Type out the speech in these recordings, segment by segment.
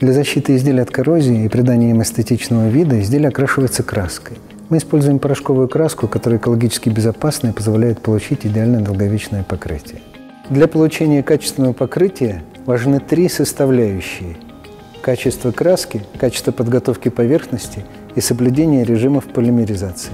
Для защиты изделия от коррозии и придания им эстетичного вида изделие окрашивается краской. Мы используем порошковую краску, которая экологически безопасна и позволяет получить идеально долговечное покрытие. Для получения качественного покрытия важны три составляющие – качество краски, качество подготовки поверхности и соблюдение режимов полимеризации.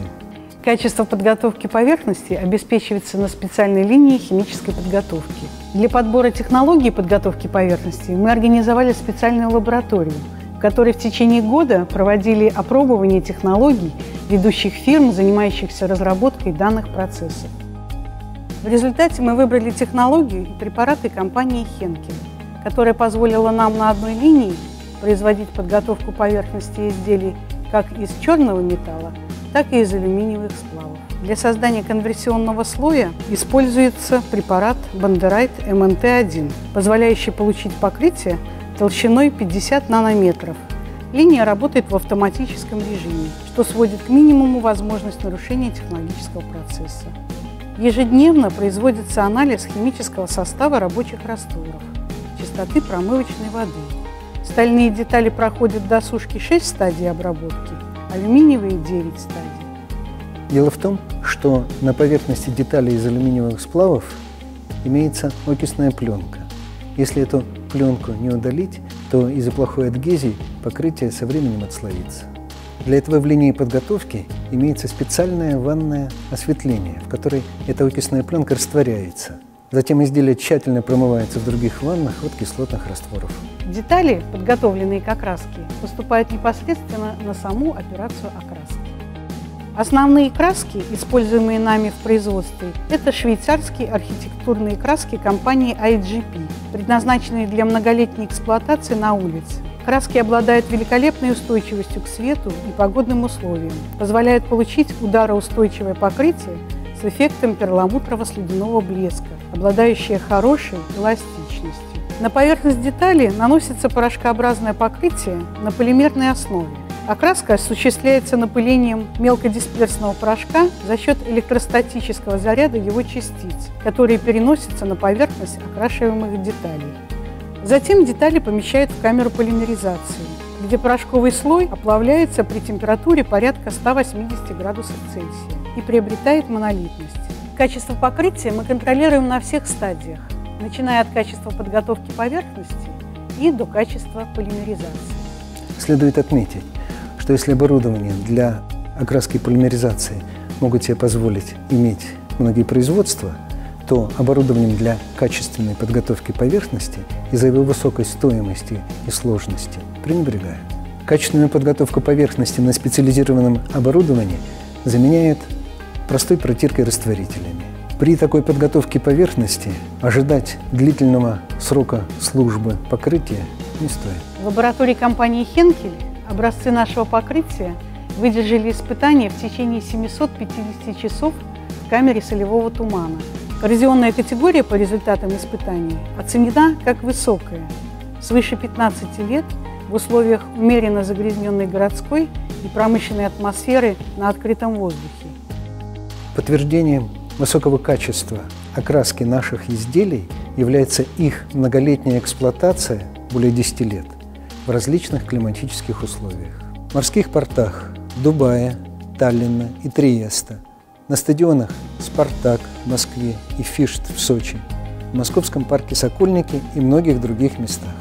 Качество подготовки поверхности обеспечивается на специальной линии химической подготовки. Для подбора технологии подготовки поверхности мы организовали специальную лабораторию, в которой в течение года проводили опробование технологий ведущих фирм, занимающихся разработкой данных процессов. В результате мы выбрали технологию и препараты компании Хенкель, которая позволила нам на одной линии производить подготовку поверхности изделий как из черного металла, так и из алюминиевых сплавов. Для создания конверсионного слоя используется препарат Бандерайт МНТ-1, позволяющий получить покрытие толщиной 50 нанометров. Линия работает в автоматическом режиме, что сводит к минимуму возможность нарушения технологического процесса. Ежедневно производится анализ химического состава рабочих растворов, чистоты промывочной воды. Стальные детали проходят до сушки 6 стадий обработки, алюминиевые 9 стадий. Дело в том, что на поверхности деталей из алюминиевых сплавов имеется окисная пленка. Если эту пленку не удалить, то из-за плохой адгезии покрытие со временем отслоится. Для этого в линии подготовки имеется специальное ванное осветление, в которой эта окисная пленка растворяется. Затем изделие тщательно промывается в других ваннах от кислотных растворов. Детали, подготовленные к окраске, поступают непосредственно на саму операцию окраски. Основные краски, используемые нами в производстве, это швейцарские архитектурные краски компании IGP, предназначенные для многолетней эксплуатации на улице. Краски обладают великолепной устойчивостью к свету и погодным условиям, позволяют получить удароустойчивое покрытие эффектом перламутрово-слюдяного блеска, обладающее хорошей эластичностью. На поверхность детали наносится порошкообразное покрытие на полимерной основе. Окраска осуществляется напылением мелкодисперсного порошка за счет электростатического заряда его частиц, которые переносятся на поверхность окрашиваемых деталей. Затем детали помещают в камеру полимеризации, где порошковый слой оплавляется при температуре порядка 180 градусов Цельсия и приобретает монолитность. Качество покрытия мы контролируем на всех стадиях, начиная от качества подготовки поверхности и до качества полимеризации. Следует отметить, что если оборудование для окраски и полимеризации могут себе позволить иметь многие производства, то оборудованием для качественной подготовки поверхности из-за его высокой стоимости и сложности пренебрегают. Качественную подготовку поверхности на специализированном оборудовании заменяют простой протиркой растворителями. При такой подготовке поверхности ожидать длительного срока службы покрытия не стоит. В лаборатории компании «Хенкель» Образцы нашего покрытия выдержали испытания в течение 750 часов в камере солевого тумана. Коррозионная категория по результатам испытаний оценена как высокая, свыше 15 лет в условиях умеренно загрязненной городской и промышленной атмосферы на открытом воздухе. Подтверждением высокого качества окраски наших изделий является их многолетняя эксплуатация более 10 лет – в различных климатических условиях. В морских портах Дубая, Таллина и Триеста, на стадионах «Спартак» в Москве и «Фишт» в Сочи, в Московском парке «Сокольники» и многих других местах.